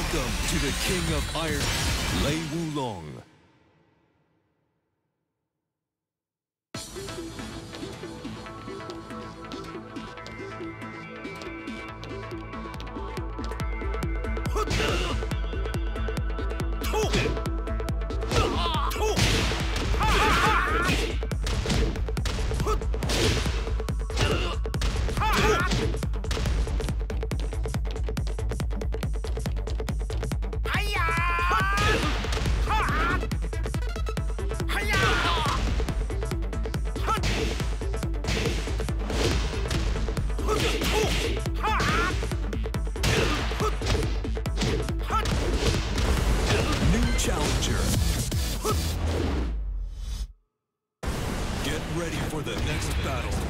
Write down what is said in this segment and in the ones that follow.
Welcome to the King of Iron, Lei Wulong. Battle. Battle.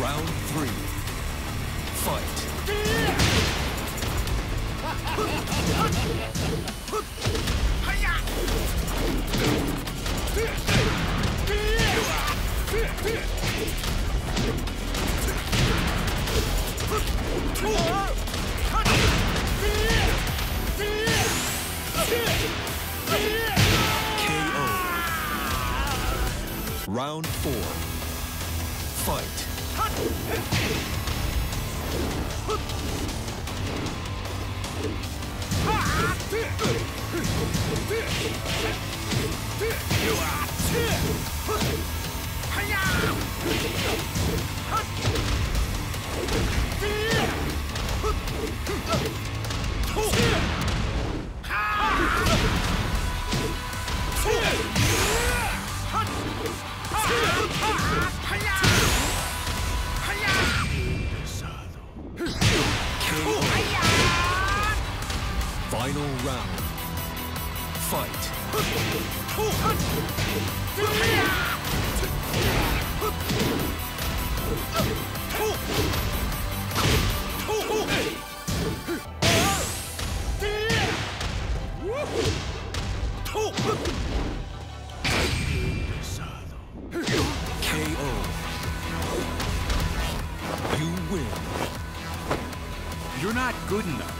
Round three. Fight. Round four. Fight. KO. Final round. Fight. KO. You win. You're not good enough.